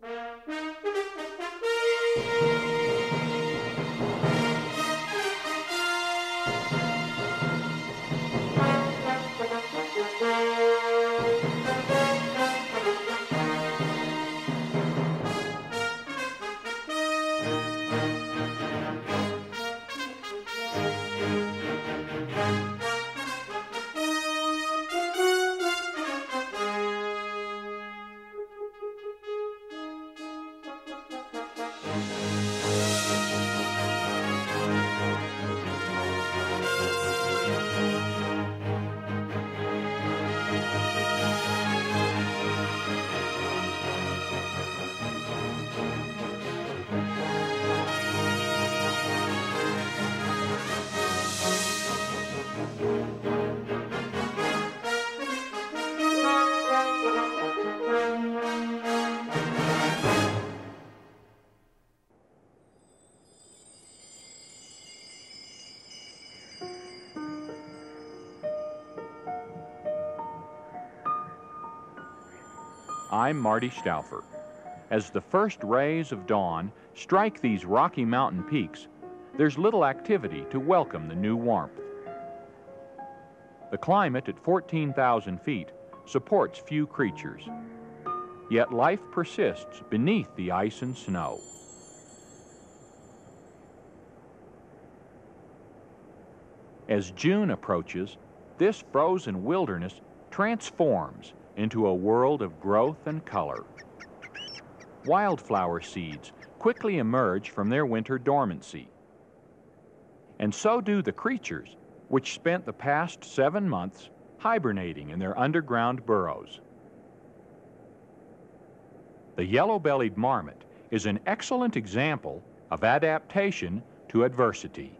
thank you. I'm Marty Stouffer. As the first rays of dawn strike these Rocky Mountain peaks, there's little activity to welcome the new warmth. The climate at 14,000 feet supports few creatures, yet life persists beneath the ice and snow. As June approaches, this frozen wilderness transforms into a world of growth and color. Wildflower seeds quickly emerge from their winter dormancy. And so do the creatures, which spent the past seven months hibernating in their underground burrows. The yellow-bellied marmot is an excellent example of adaptation to adversity.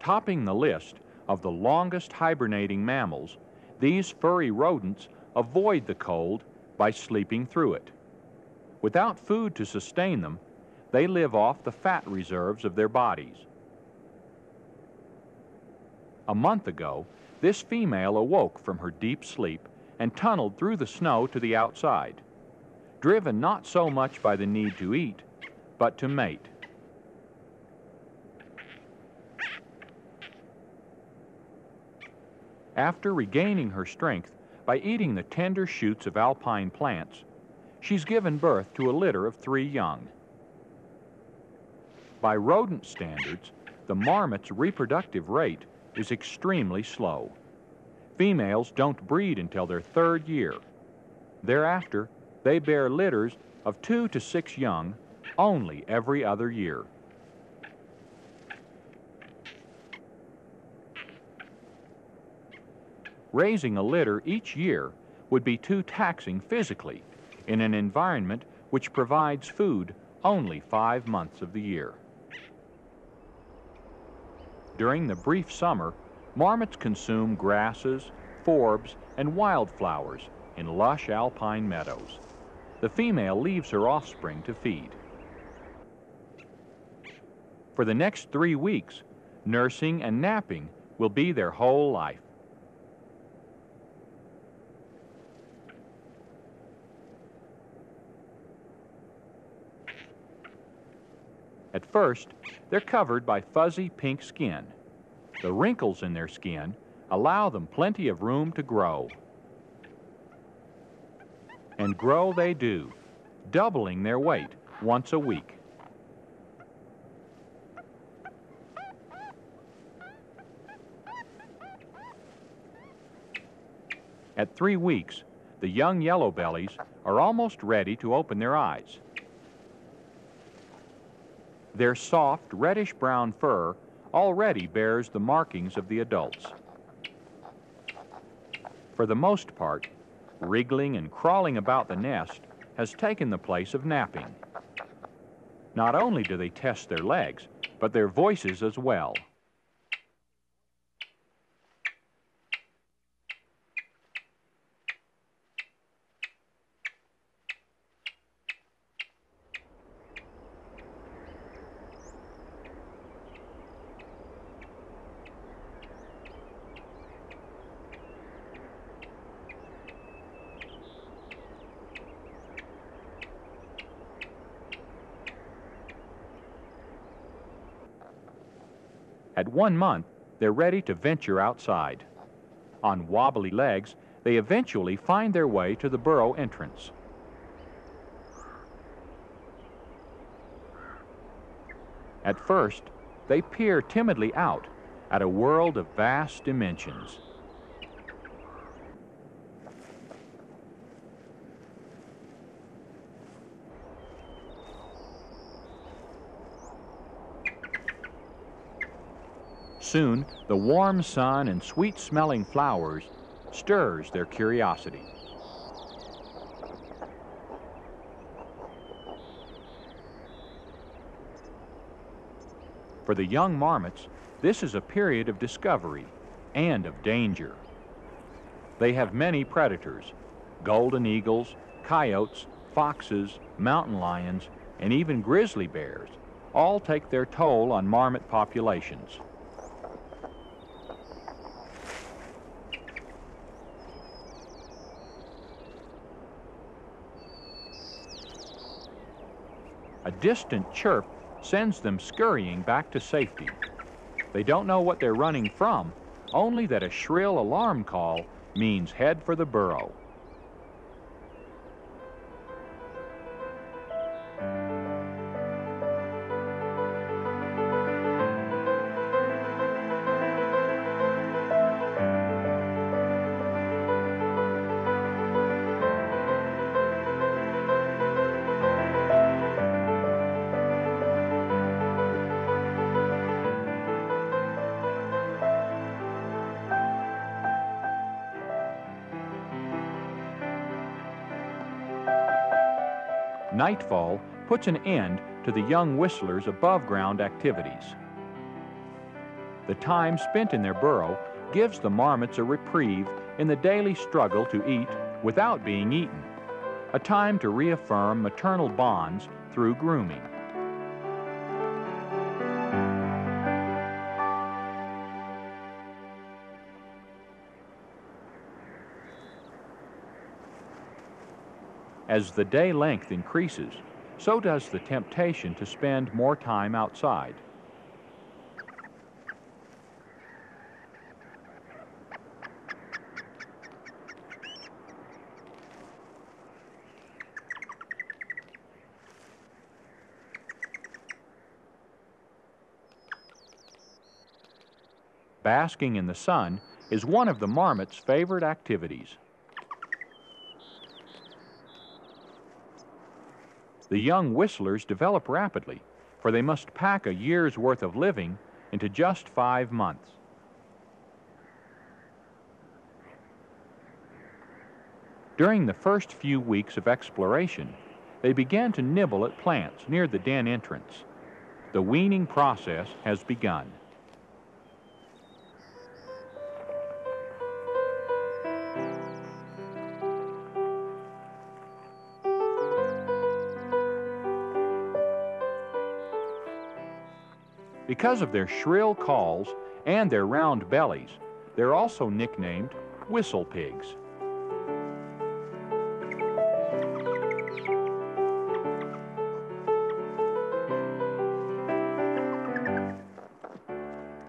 Topping the list of the longest hibernating mammals these furry rodents avoid the cold by sleeping through it. Without food to sustain them, they live off the fat reserves of their bodies. A month ago, this female awoke from her deep sleep and tunneled through the snow to the outside, driven not so much by the need to eat, but to mate. After regaining her strength by eating the tender shoots of alpine plants, she's given birth to a litter of three young. By rodent standards, the marmot's reproductive rate is extremely slow. Females don't breed until their third year. Thereafter, they bear litters of two to six young only every other year. Raising a litter each year would be too taxing physically in an environment which provides food only five months of the year. During the brief summer, marmots consume grasses, forbs, and wildflowers in lush alpine meadows. The female leaves her offspring to feed. For the next three weeks, nursing and napping will be their whole life. At first, they're covered by fuzzy pink skin. The wrinkles in their skin allow them plenty of room to grow. And grow they do, doubling their weight once a week. At three weeks, the young yellow bellies are almost ready to open their eyes. Their soft, reddish-brown fur already bears the markings of the adults. For the most part, wriggling and crawling about the nest has taken the place of napping. Not only do they test their legs, but their voices as well. One month, they're ready to venture outside. On wobbly legs, they eventually find their way to the burrow entrance. At first, they peer timidly out at a world of vast dimensions. Soon, the warm sun and sweet-smelling flowers stirs their curiosity. For the young marmots, this is a period of discovery and of danger. They have many predators, golden eagles, coyotes, foxes, mountain lions, and even grizzly bears, all take their toll on marmot populations. A distant chirp sends them scurrying back to safety. They don't know what they're running from, only that a shrill alarm call means head for the burrow. Nightfall puts an end to the young whistler's above-ground activities. The time spent in their burrow gives the marmots a reprieve in the daily struggle to eat without being eaten, a time to reaffirm maternal bonds through grooming. As the day length increases, so does the temptation to spend more time outside. Basking in the sun is one of the marmot's favorite activities. The young whistlers develop rapidly, for they must pack a year's worth of living into just five months. During the first few weeks of exploration, they began to nibble at plants near the den entrance. The weaning process has begun. Because of their shrill calls and their round bellies, they're also nicknamed whistle pigs.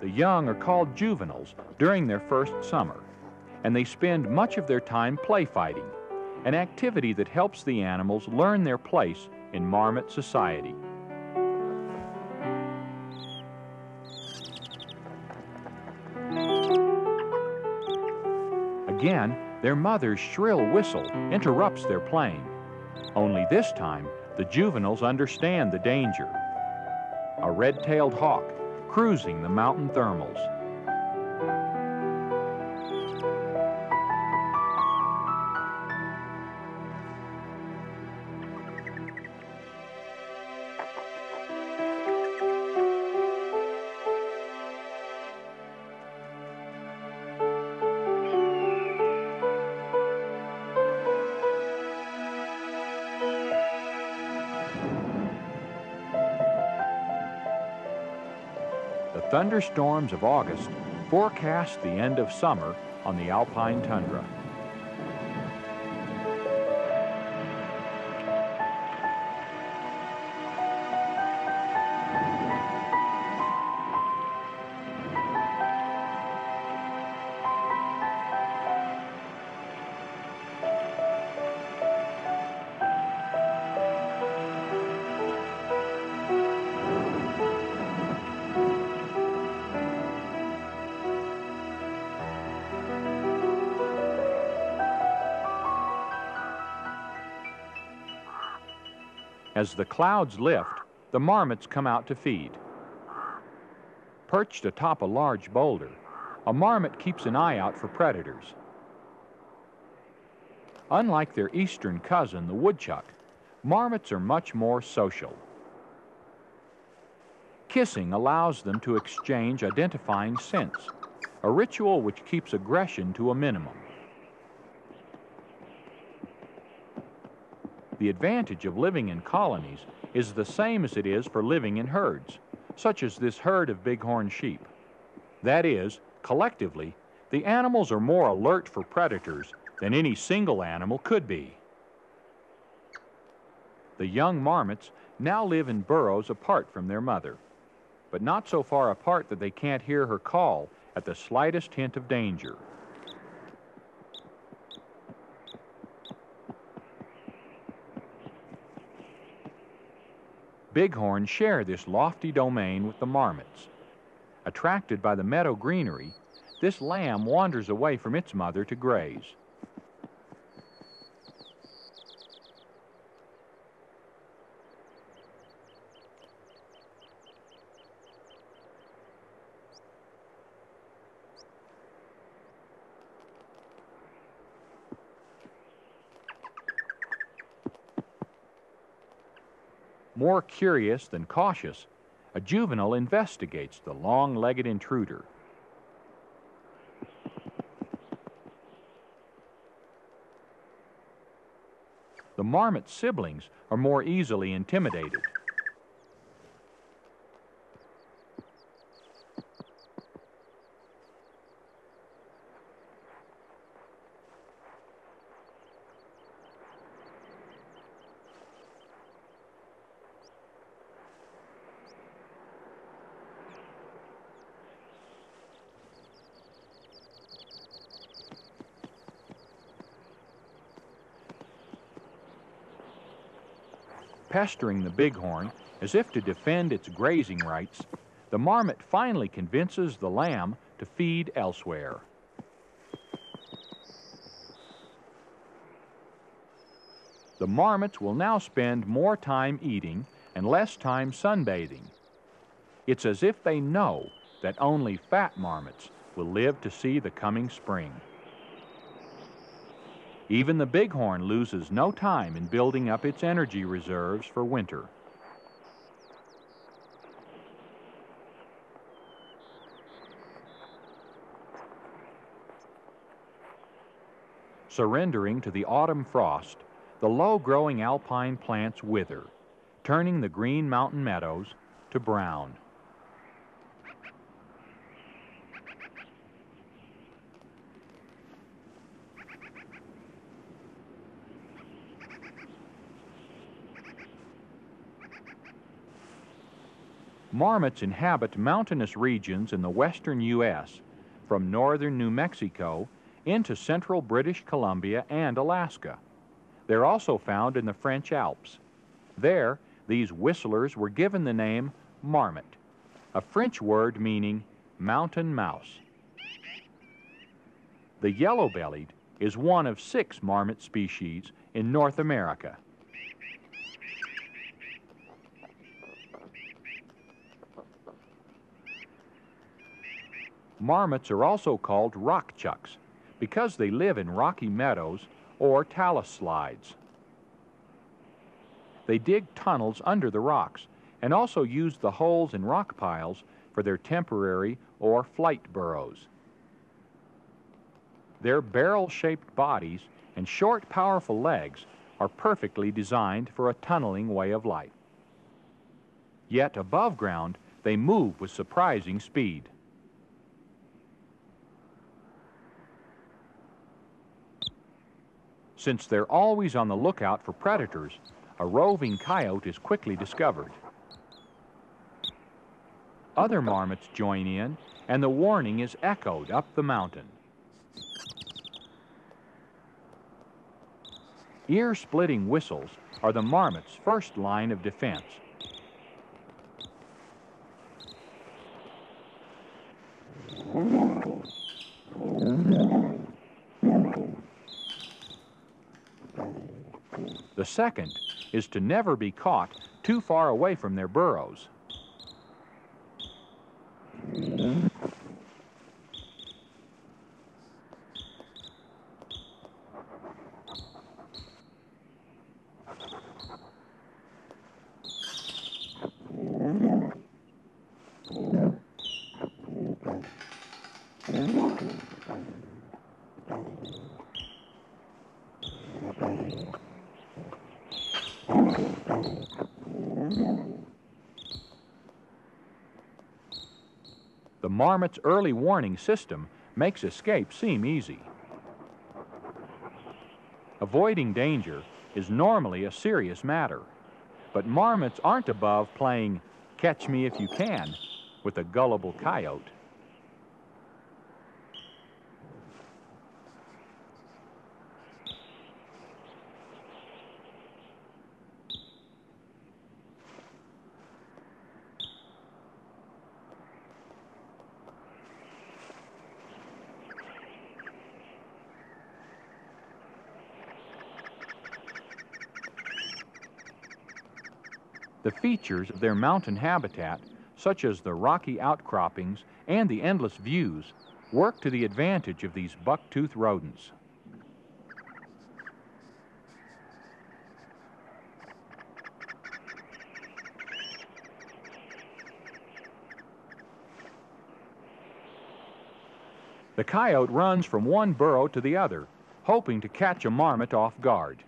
The young are called juveniles during their first summer, and they spend much of their time play fighting, an activity that helps the animals learn their place in marmot society. Again, their mother's shrill whistle interrupts their playing. Only this time, the juveniles understand the danger. A red-tailed hawk cruising the mountain thermals. Thunderstorms of August forecast the end of summer on the alpine tundra. As the clouds lift, the marmots come out to feed. Perched atop a large boulder, a marmot keeps an eye out for predators. Unlike their eastern cousin, the woodchuck, marmots are much more social. Kissing allows them to exchange identifying scents, a ritual which keeps aggression to a minimum. The advantage of living in colonies is the same as it is for living in herds, such as this herd of bighorn sheep. That is, collectively, the animals are more alert for predators than any single animal could be. The young marmots now live in burrows apart from their mother but not so far apart that they can't hear her call at the slightest hint of danger. Bighorn share this lofty domain with the marmots. Attracted by the meadow greenery, this lamb wanders away from its mother to graze. More curious than cautious, a juvenile investigates the long-legged intruder. The marmot siblings are more easily intimidated. Pestering the bighorn as if to defend its grazing rights, the marmot finally convinces the lamb to feed elsewhere. The marmots will now spend more time eating and less time sunbathing. It's as if they know that only fat marmots will live to see the coming spring. Even the bighorn loses no time in building up its energy reserves for winter. Surrendering to the autumn frost, the low-growing alpine plants wither, turning the green mountain meadows to brown. Marmots inhabit mountainous regions in the western U.S., from northern New Mexico into central British Columbia and Alaska. They're also found in the French Alps. There, these whistlers were given the name marmot, a French word meaning mountain mouse. The yellow-bellied is one of six marmot species in North America. Marmots are also called rock chucks because they live in rocky meadows or talus slides. They dig tunnels under the rocks and also use the holes in rock piles for their temporary or flight burrows. Their barrel-shaped bodies and short, powerful legs are perfectly designed for a tunneling way of life. Yet above ground, they move with surprising speed. Since they're always on the lookout for predators, a roving coyote is quickly discovered. Other marmots join in, and the warning is echoed up the mountain. Ear-splitting whistles are the marmot's first line of defense. Second is to never be caught too far away from their burrows. The marmot's early warning system makes escape seem easy. Avoiding danger is normally a serious matter, but marmots aren't above playing catch me if you can with a gullible coyote. Features of their mountain habitat, such as the rocky outcroppings and the endless views, work to the advantage of these bucktooth rodents. The coyote runs from one burrow to the other, hoping to catch a marmot off guard.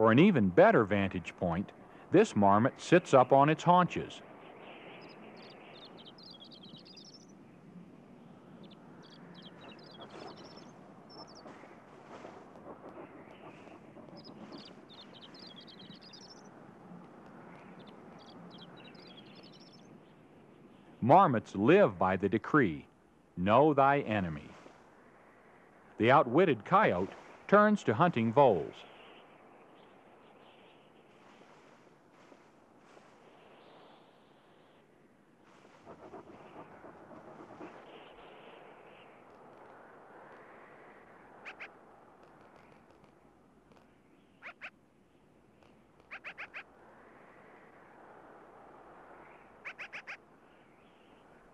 For an even better vantage point, this marmot sits up on its haunches. Marmots live by the decree, know thy enemy. The outwitted coyote turns to hunting voles.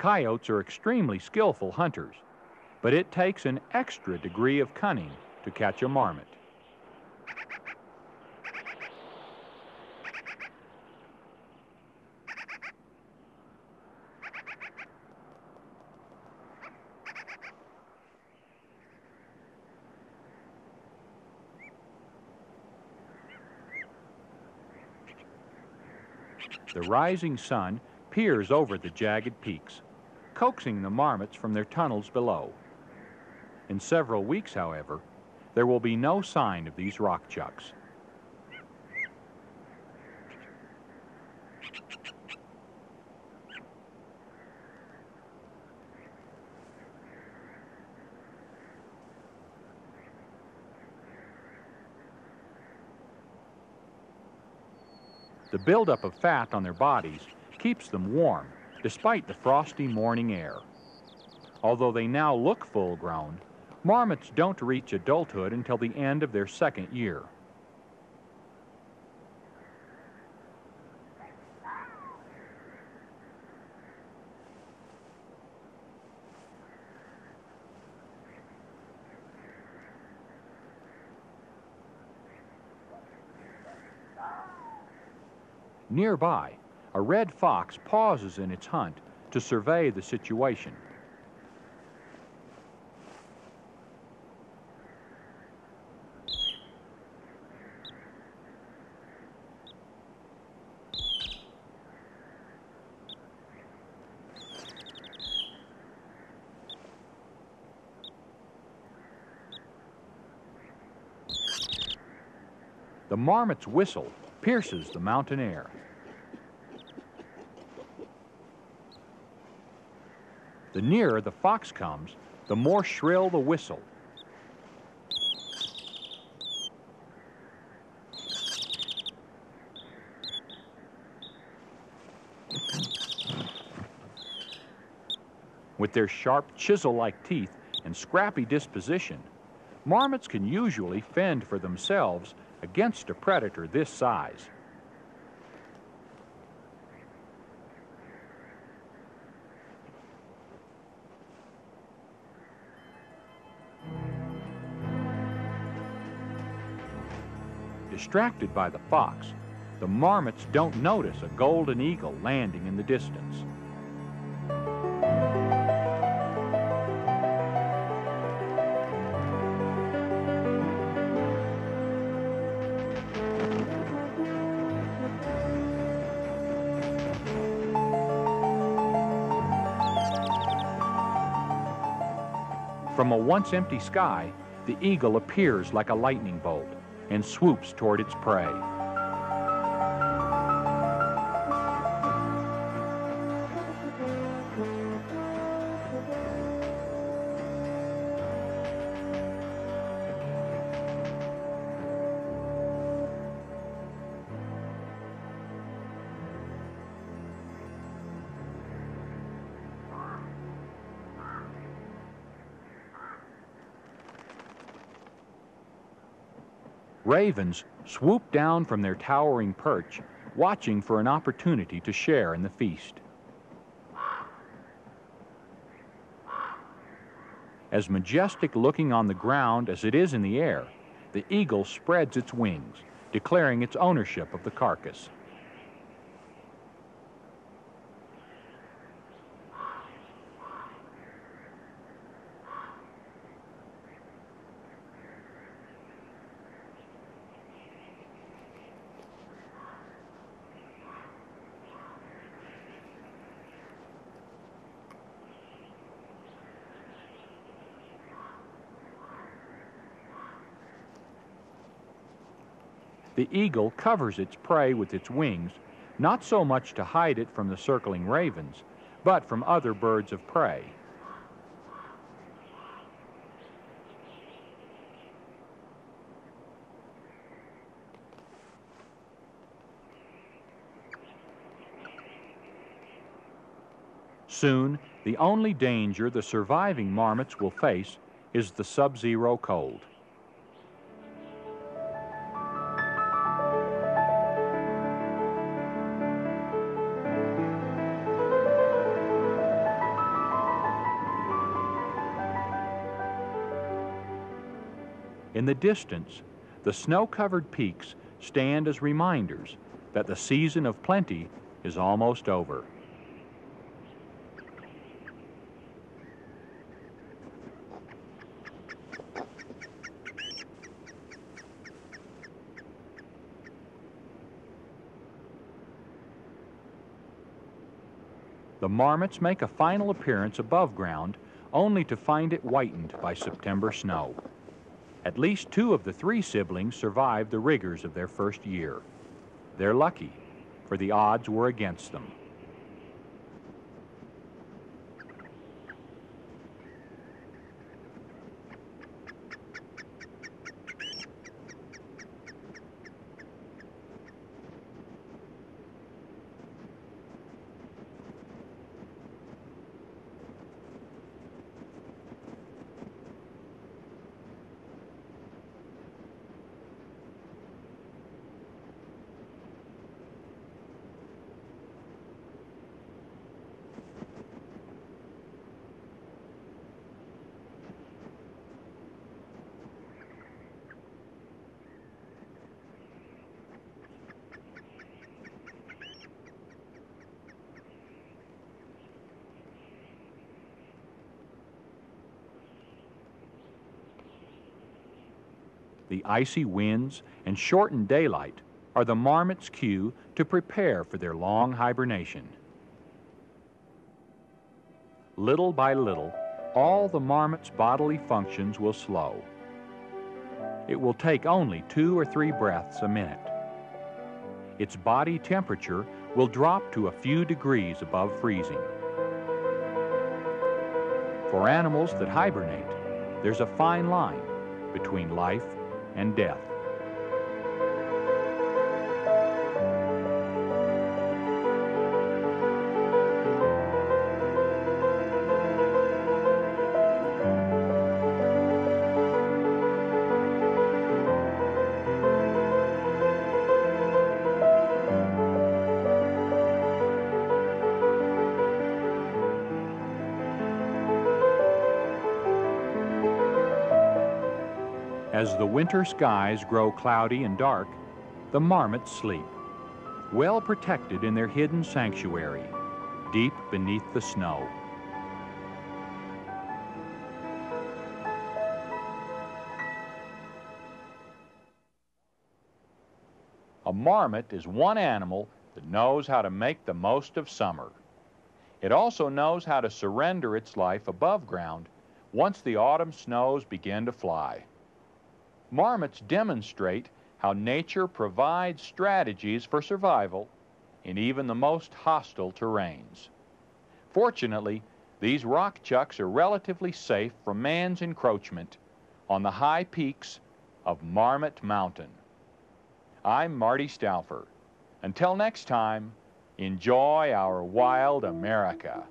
Coyotes are extremely skillful hunters, but it takes an extra degree of cunning to catch a marmot. The rising sun peers over the jagged peaks coaxing the marmots from their tunnels below. In several weeks, however, there will be no sign of these rock chucks. The buildup of fat on their bodies keeps them warm despite the frosty morning air. Although they now look full grown, marmots don't reach adulthood until the end of their second year. Nearby, a red fox pauses in its hunt to survey the situation. The marmot's whistle pierces the mountain air. The nearer the fox comes, the more shrill the whistle. With their sharp chisel-like teeth and scrappy disposition, marmots can usually fend for themselves against a predator this size. Distracted by the fox, the marmots don't notice a golden eagle landing in the distance. From a once empty sky, the eagle appears like a lightning bolt and swoops toward its prey. Ravens swoop down from their towering perch, watching for an opportunity to share in the feast. As majestic looking on the ground as it is in the air, the eagle spreads its wings, declaring its ownership of the carcass. The eagle covers its prey with its wings, not so much to hide it from the circling ravens, but from other birds of prey. Soon, the only danger the surviving marmots will face is the sub-zero cold. In the distance, the snow-covered peaks stand as reminders that the season of plenty is almost over. The marmots make a final appearance above ground only to find it whitened by September snow. At least two of the three siblings survived the rigors of their first year. They're lucky, for the odds were against them. The icy winds, and shortened daylight are the marmot's cue to prepare for their long hibernation. Little by little, all the marmot's bodily functions will slow. It will take only two or three breaths a minute. Its body temperature will drop to a few degrees above freezing. For animals that hibernate, there's a fine line between life and death. As the winter skies grow cloudy and dark, the marmots sleep, well protected in their hidden sanctuary, deep beneath the snow. A marmot is one animal that knows how to make the most of summer. It also knows how to surrender its life above ground once the autumn snows begin to fly. Marmots demonstrate how nature provides strategies for survival in even the most hostile terrains. Fortunately, these rock chucks are relatively safe from man's encroachment on the high peaks of Marmot Mountain. I'm Marty Stouffer. Until next time, enjoy our wild America.